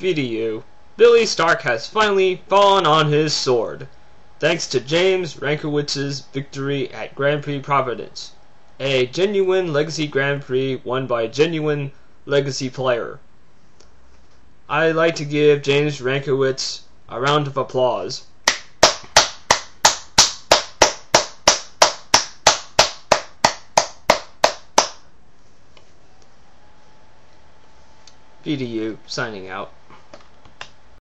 BDU. Billy Stark has finally fallen on his sword, thanks to James Rynkiewicz's victory at Grand Prix Providence, a genuine Legacy Grand Prix won by a genuine Legacy player. I'd like to give James Rynkiewicz a round of applause. BDU signing out.